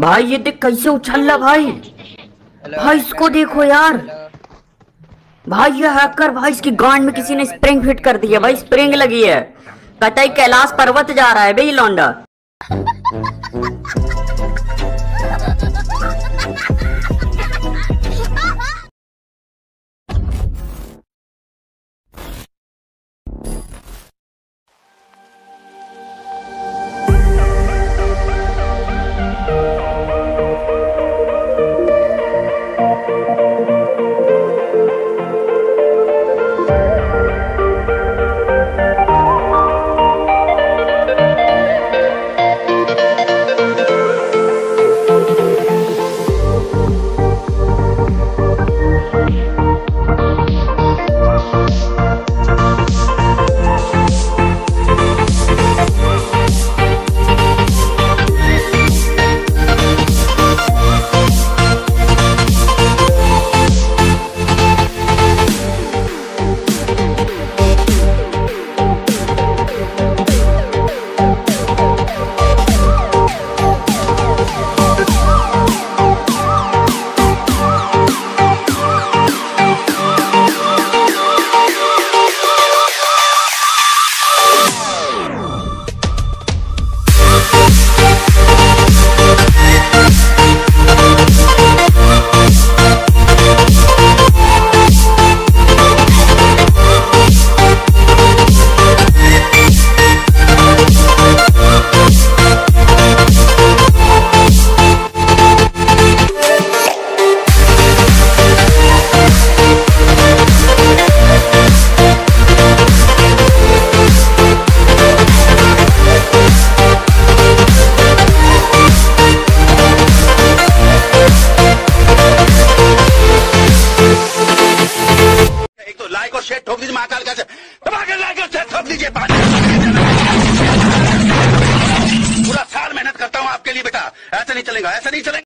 भाई, ये देख कैसे उछल भाई। भाई, इसको देखो यार। भाई, ये हैकर, भाई, इसकी गांड में किसी ने स्प्रिंग फिट कर दी है भाई, स्प्रिंग लगी है। कहता है कैलाश पर्वत जा रहा है, भाई, लौंडा। ठोक दीजिए महाकाल का दबा के लाइक ठोक दीजिए पूरा साल मेहनत करता हूँ आपके लिए बेटा। ऐसा नहीं चलेगा, ऐसा नहीं चलेगा।